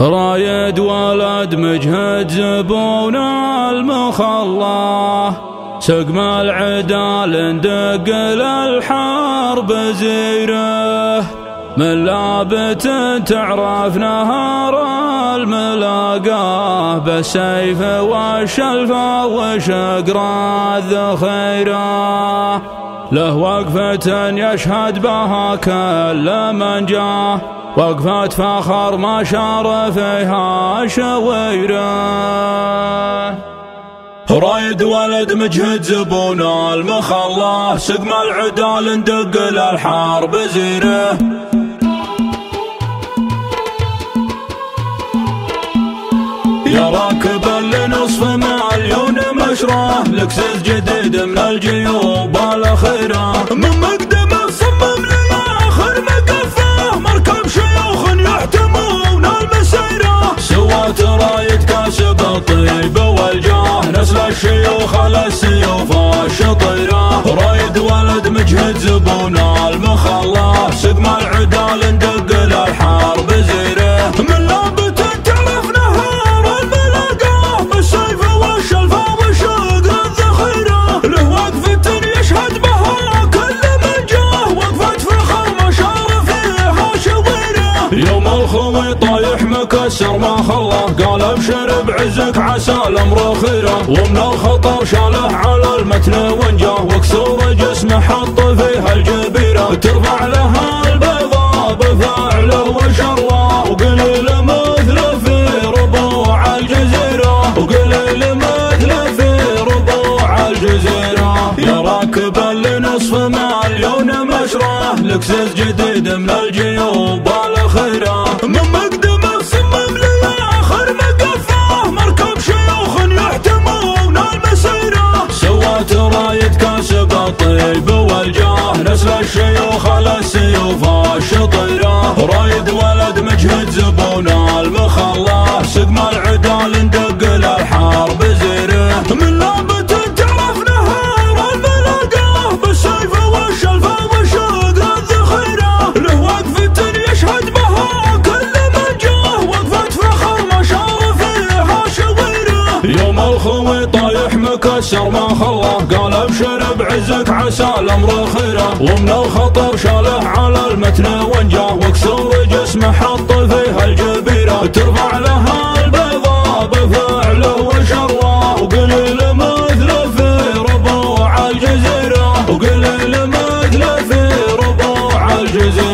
رايد ولد مجهد زبون المخلاه سقم العدال ندق للحرب زيره. من لابت تعرف نهار الملاقاه بالسيف والشلفة وشقرا الذخيره له وقفة يشهد بها كل من جاه. وقفة فخر ما شار فيها شويرة. رايد ولد مجهد زبون المخلاه سقم العدال ندق للحرب زيرة. يا راكب لنصف مليون مشروع لكسس جديد من الجيوب الشطيره رايد ولد مجهد زبون المخلاه سقم العدال طايح مكسر ما خلاه. قال ابشر بعزك عسى الأمر خيره ومن الخطر شاله على المتن ونجاه وكسور جسمه حط فيها الجبيرة. ترفع لها البيضاء بفاعله وشرواه وقليل مثله في ربوع الجزيرة. وقليل مثله في ربوع الجزيرة. يا راكب لنصف مليون مشروع لكسس جديد من سوات رايد كاسب الطيب والجاه نسل الشيوخ للسيوف الشطيره رايد يوم الخوي طايح مكسر ما خلاه قال ابشر بعزك عسى الأمر خيره ومن الخطر شاله على المتن وانجاه واكسر جسمه حط فيها الجبيره ترفع لها البيضاء بفعله وشراه وقليل مثل في ربوع الجزيرة. وقليل مثل في ربوع الجزيرة.